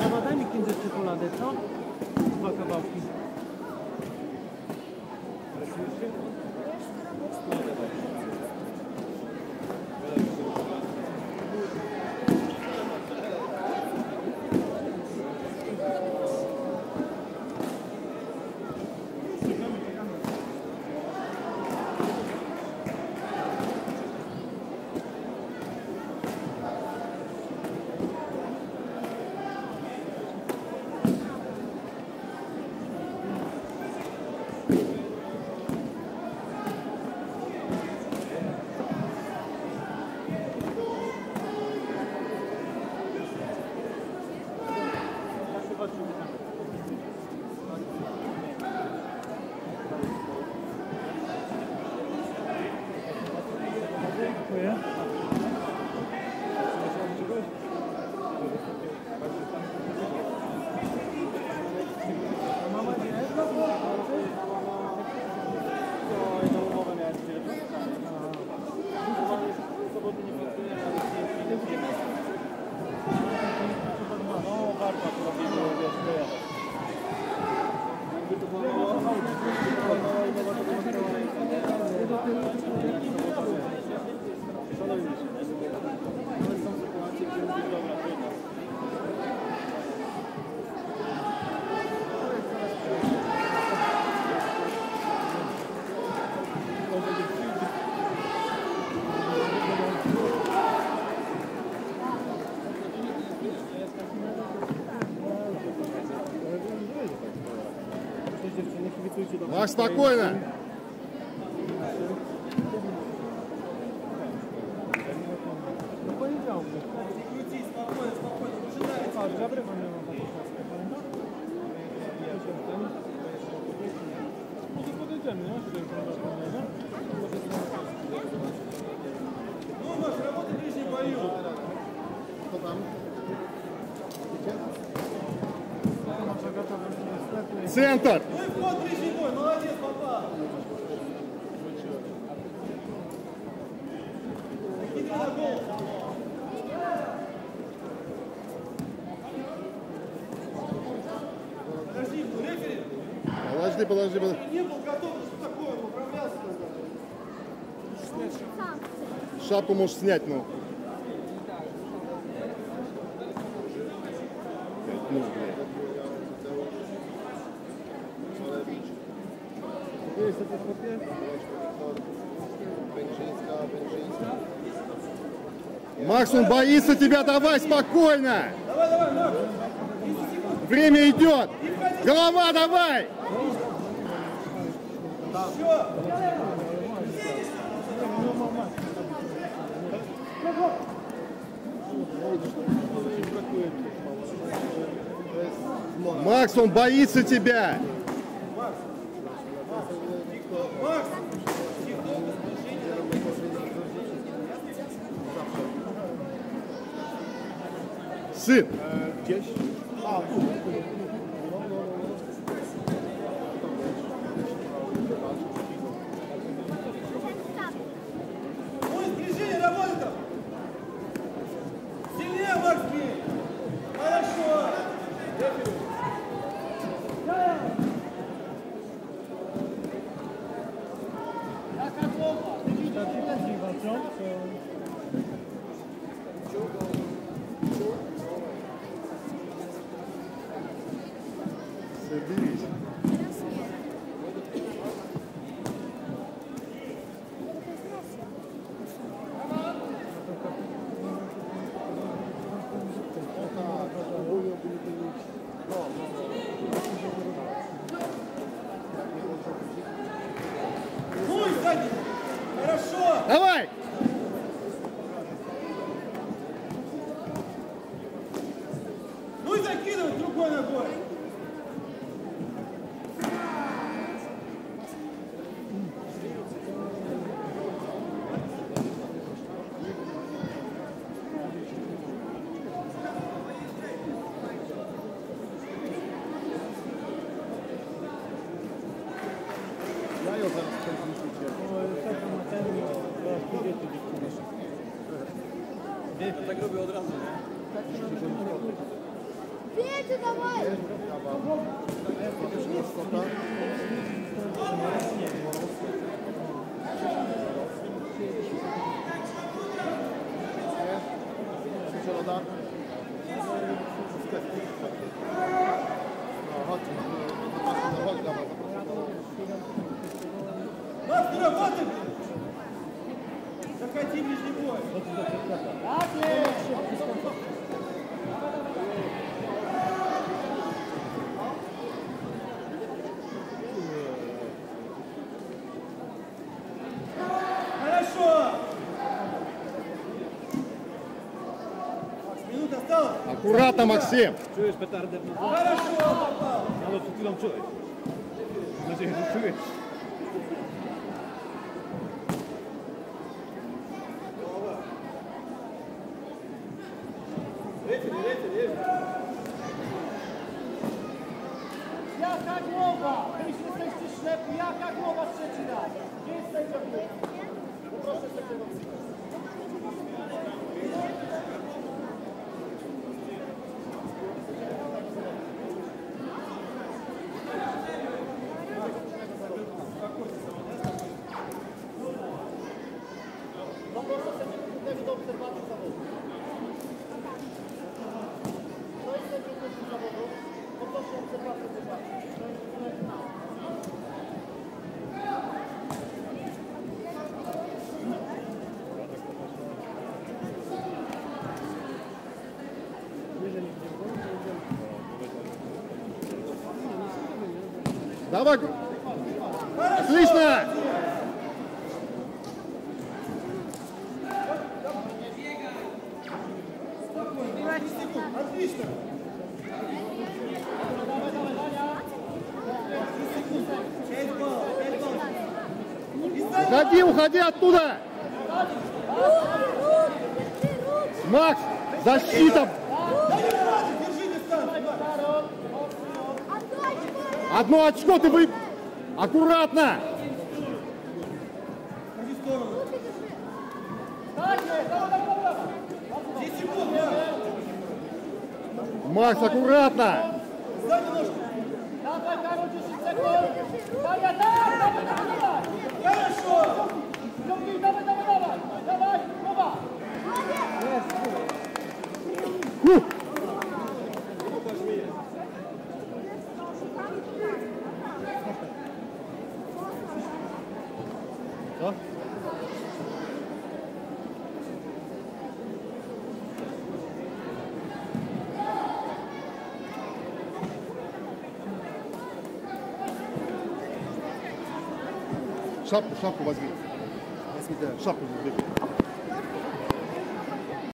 Ewa, daj mi 500 czekoladę, co? Dwa kawałki. Dobra pomysł, Ну, Маш, работа в ближнем бою. Кто там? Sklepie. Центр. Ну и вход в ближний Подожди, Подожди, подожди, подожди. не был готов, что такое, управлялся тогда. Шапку можешь снять, ну. Ну, блядь. Макс, он боится тебя, давай спокойно. Давай, давай, Макс. Время идет. Голова давай. Макс, он боится тебя. Сын. Gdzieś? A, Давай. Ja tak robię od razu. Wiecie, dawaj! Przeroda. No, chodź. Chodź, dawaj. Masz roboty! Ты! В ближний бой. Хорошо! Минута осталась. Аккуратно, Максим. W nocy? Хорошо, попал. Nawet przed chwilą czułeś. Mam nadzieję, że Jaka głowa? Wy jesteście ślepi, jaka głowa trzeci raz? Gdzie jest sędzia? Poproszę sędziego. Давай. Отлично. Отлично! Уходи, уходи оттуда. Макс, защита. Одно очко ты вы... Аккуратно. Ходи в сторону. 10 секунд, Макс. Аккуратно. Karol, 10 sekund! Dawaj, dawaj, dawaj, dawaj! Хорошо! Ciągnij, dawaj, dawaj, Шапку, шапку возьми. Возьми, да, шапку возьми.